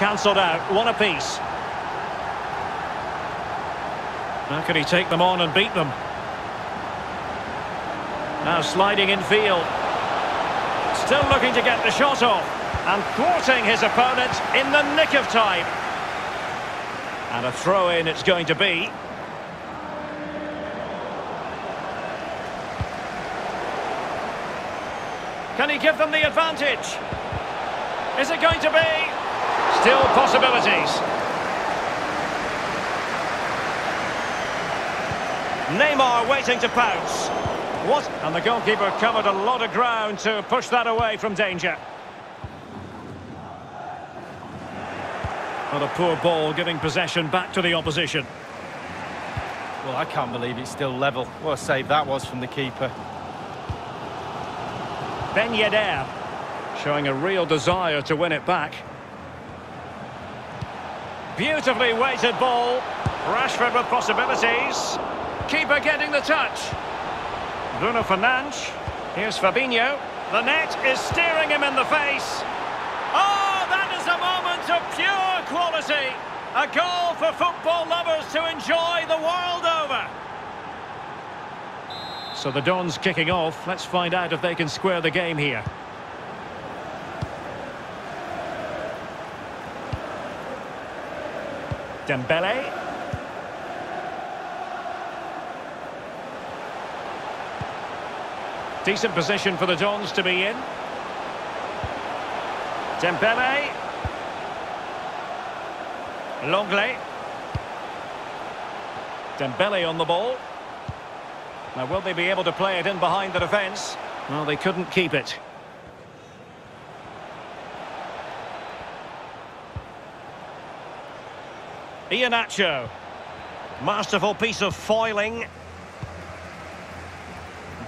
cancelled out, one apiece. How can he take them on and beat them? Now sliding in field. Still looking to get the shot off. And thwarting his opponent in the nick of time. And a throw-in it's going to be. Can he give them the advantage? Is it going to be? Still possibilities. Neymar waiting to pounce. What? And the goalkeeper covered a lot of ground to push that away from danger. What a poor ball giving possession back to the opposition. Well, I can't believe it's still level. What a save that was from the keeper. Ben Yedder showing a real desire to win it back. Beautifully weighted ball. Rashford with possibilities. Keeper getting the touch. Bruno Fernandes. Here's Fabinho. The net is staring him in the face. Oh, that is a moment of pure quality. A goal for football lovers to enjoy the world over. So the Dons kicking off. Let's find out if they can square the game here. Dembele. Decent position for the Dons to be in. Dembele. Longley. Dembele on the ball. Now, will they be able to play it in behind the defence? Well, they couldn't keep it. Iheanacho. Masterful piece of foiling.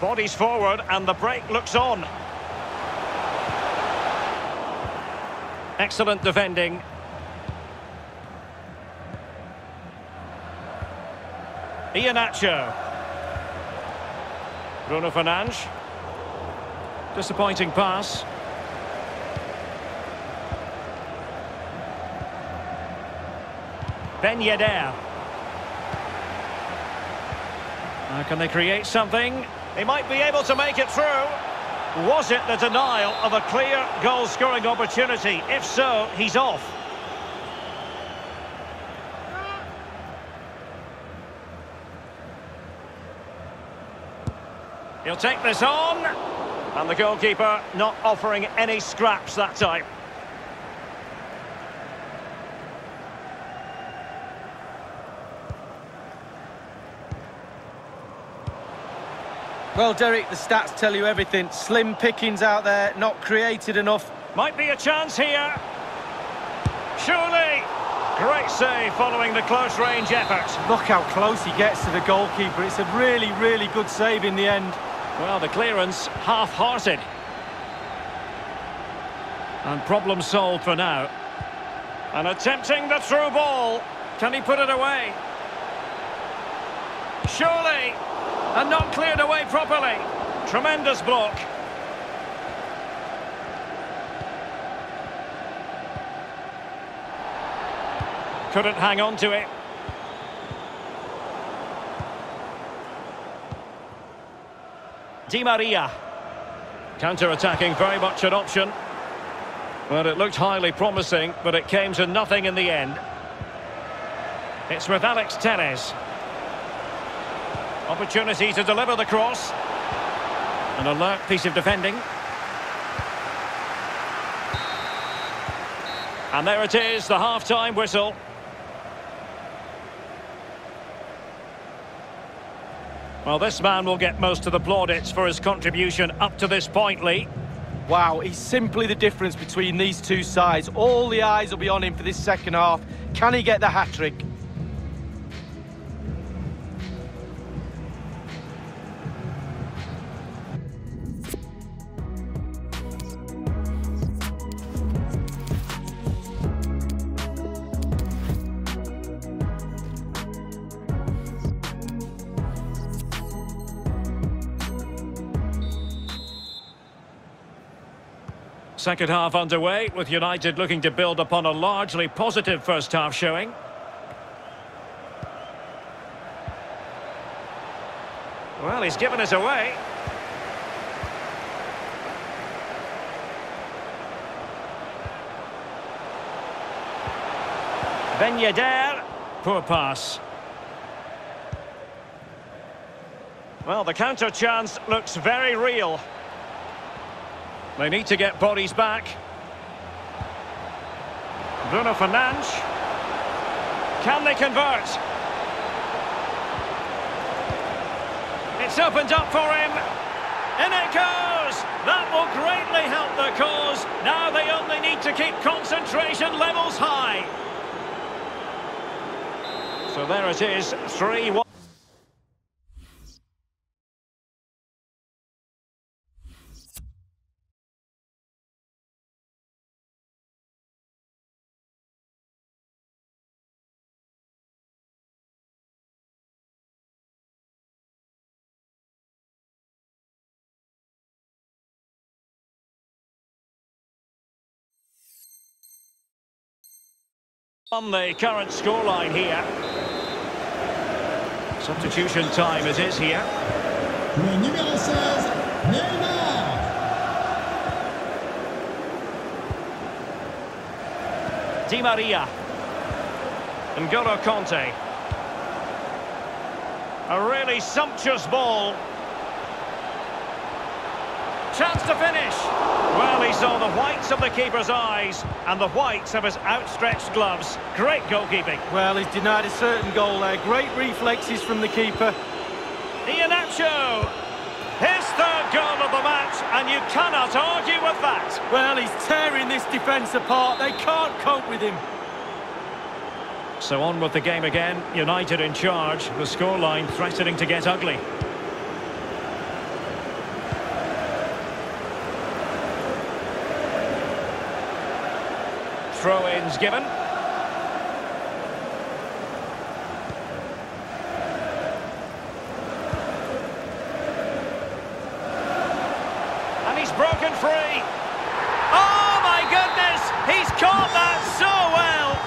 Bodies forward and the break looks on. Excellent defending. Iheanacho. Bruno Fernandes. Disappointing pass. Ben Yedder. Now can they create something? They might be able to make it through. Was it the denial of a clear goal-scoring opportunity? If so, he's off. He'll take this on. And the goalkeeper not offering any scraps that time. Well, Derek, the stats tell you everything. Slim pickings out there, not created enough. Might be a chance here. Surely. Great save following the close range effort. Look how close he gets to the goalkeeper. It's a really, really good save in the end. Well, the clearance half-hearted. And problem solved for now. And attempting the through ball. Can he put it away? Surely. And not cleared away properly. Tremendous block. Couldn't hang on to it. Di Maria. Counter-attacking, very much an option. Well, it looked highly promising, but it came to nothing in the end. It's with Alex Telles. Opportunity to deliver the cross. An alert piece of defending. And there it is, the half-time whistle. Well, this man will get most of the plaudits for his contribution up to this point, Lee. Wow, he's simply the difference between these two sides. All the eyes will be on him for this second half. Can he get the hat-trick? Second half underway, with United looking to build upon a largely positive first half showing. Well, he's given us away. Ben Yedder. Poor pass. Well, the counter chance looks very real. They need to get bodies back. Bruno Fernandes. Can they convert? It's opened up for him. In it goes! That will greatly help the cause. Now they only need to keep concentration levels high. So there it is, 3-1. On the current scoreline here. Substitution time it is here. Le numéro 16, Neymar. Di Maria. N'Golo Kanté. A really sumptuous ball. Chance to finish. He saw the whites of the keeper's eyes and the whites of his outstretched gloves. Great goalkeeping. Well, he's denied a certain goal there. Great reflexes from the keeper. Iheanacho. His third goal of the match, and you cannot argue with that. Well, he's tearing this defence apart. They can't cope with him. So on with the game again. United in charge. The scoreline threatening to get ugly. Throw-ins given. And he's broken free. Oh my goodness! He's caught that so well!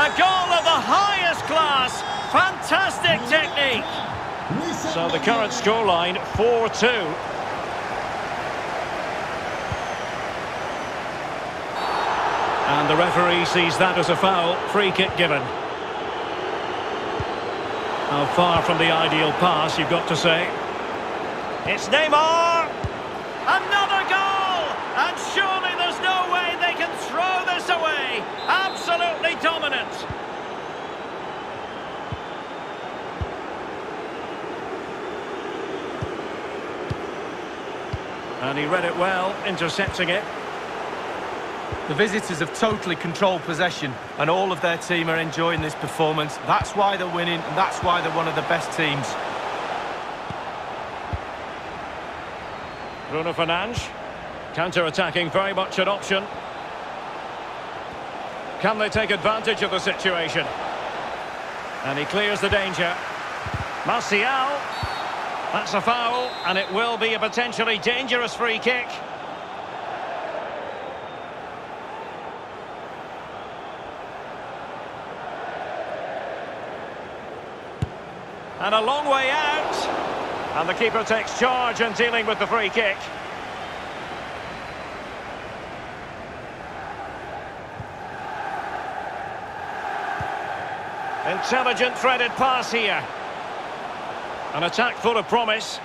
A goal of the highest class. Fantastic technique. So the current scoreline 4-2. The referee sees that as a foul. Free kick given. How far from the ideal pass, you've got to say. It's Neymar! Another goal! And surely there's no way they can throw this away. Absolutely dominant. And he read it well, intercepting it. The visitors have totally controlled possession, and all of their team are enjoying this performance. That's why they're winning, and that's why they're one of the best teams. Bruno Fernandes. Counter-attacking, very much an option. Can they take advantage of the situation? And he clears the danger. Martial. That's a foul, and it will be a potentially dangerous free kick. And a long way out. And the keeper takes charge and dealing with the free kick. Intelligent threaded pass here. An attack full of promise.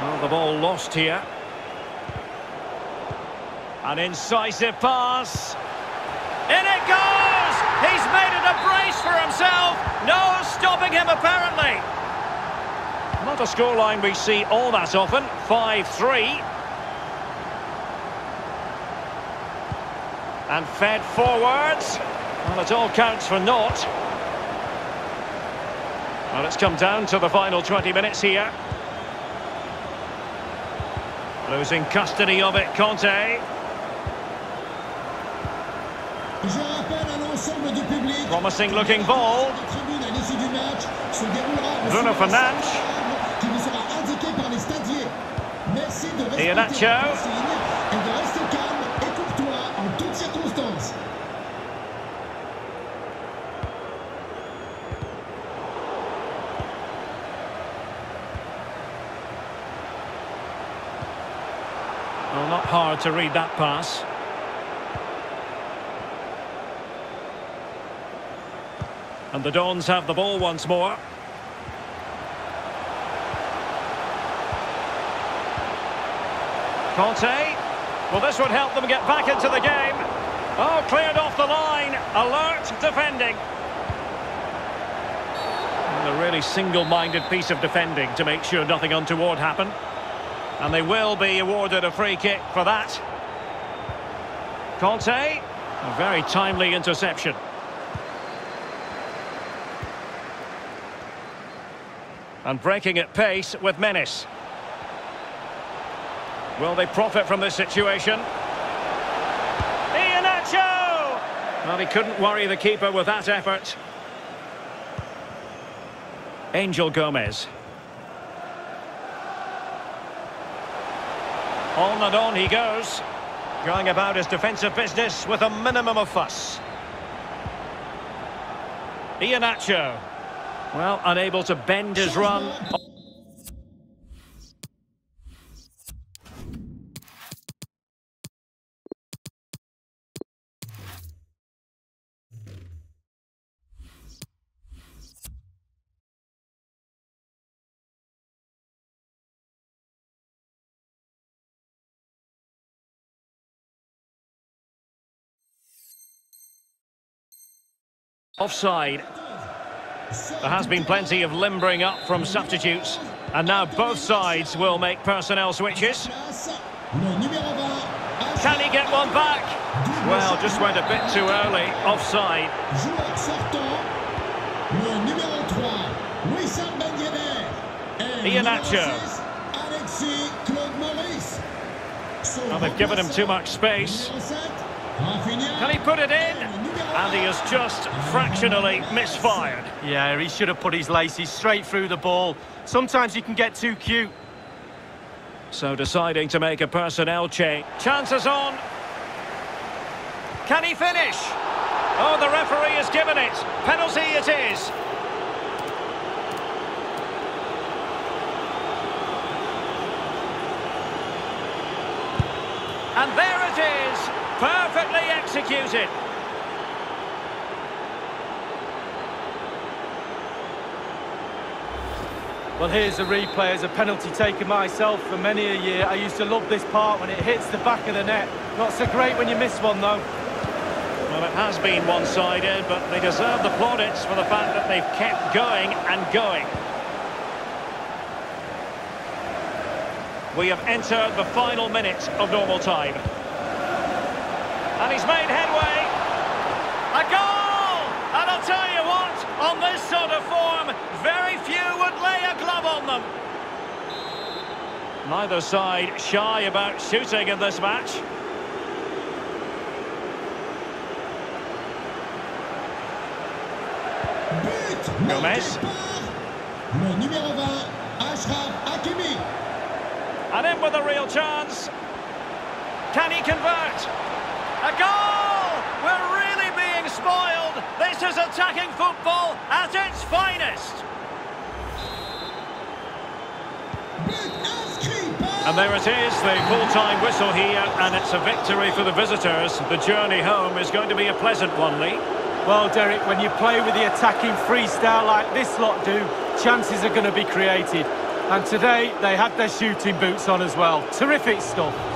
Well, the ball lost here. An incisive pass. In it goes! He's made it a brace for himself. No stopping him, apparently. Not a scoreline we see all that often. 5-3. And fed forwards. Well, it all counts for naught. Well, it's come down to the final 20 minutes here. Losing custody of it, Kanté. Calme et courtois en toutes circonstances. Well, not hard to read that pass. And the Dons have the ball once more. Kanté. Well, this would help them get back into the game. Oh, cleared off the line. Alert defending. And a really single-minded piece of defending to make sure nothing untoward happened. And they will be awarded a free kick for that. Kanté. A very timely interception. And breaking at pace with menace. Will they profit from this situation? Iheanacho! Well, he couldn't worry the keeper with that effort. Angel Gomes. On and on he goes. Going about his defensive business with a minimum of fuss. Iheanacho. Well, unable to bend his run. Offside. There has been plenty of limbering up from substitutes. And now both sides will make personnel switches. Place, le numéro 20, Can he get one back? Well, just went a bit too early. Offside. joueur sortant, le numéro 3, Wissam Ben Yedder. Et Iheanacho. numéro 6, Alexis Claude Maurice. Son Well, they've given him too much space. Numéro 7, Rafinha. Can he put it in? And he has just fractionally misfired. Yeah, he should have put his laces straight through the ball. Sometimes you can get too cute. So deciding to make a personnel change. Chances on. Can he finish? Oh, the referee has given it. Penalty it is. And there it is. Perfectly executed. Well, here's a replay as a penalty taker myself for many a year. I used to love this part when it hits the back of the net. Not so great when you miss one, though. Well, it has been one-sided, but they deserve the plaudits for the fact that they've kept going and going. We have entered the final minute of normal time. And he's made headway. A goal! And I'll tell you what, on this sort of form, very few would lay a glove on them. Neither side shy about shooting in this match. But Gomes. Le numéro 20, Achraf Hakimi. And in with a real chance. Can he convert? A goal! We're really being spoiled. This is attacking football at its finest. And there it is, the full-time whistle here, and it's a victory for the visitors. The journey home is going to be a pleasant one, Lee. Well, Derek, when you play with the attacking freestyle like this lot do, chances are going to be created. And today, they had their shooting boots on as well. Terrific stuff.